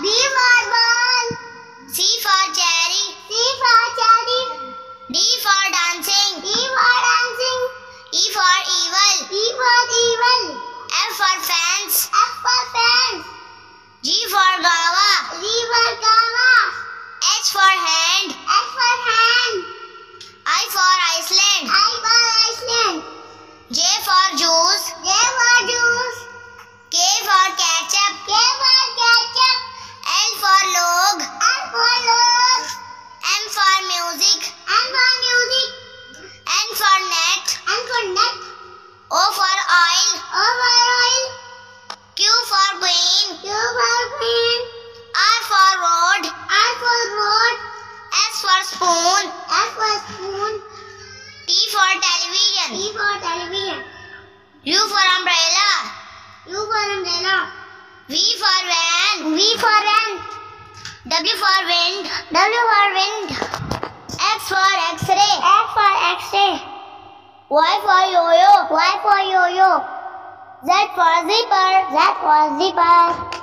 B for ball. C for cherry. C for cherry. D conduct. O for oil. O for oil. Q for queen. Q for queen. R for road. R for road. S for spoon. S for spoon. T for television. T for television. U for umbrella. U for umbrella. V for van. V for van. W for wind. W for wind. Y for yo-yo. Y for yo-yo. Z for zipper. Z for zipper.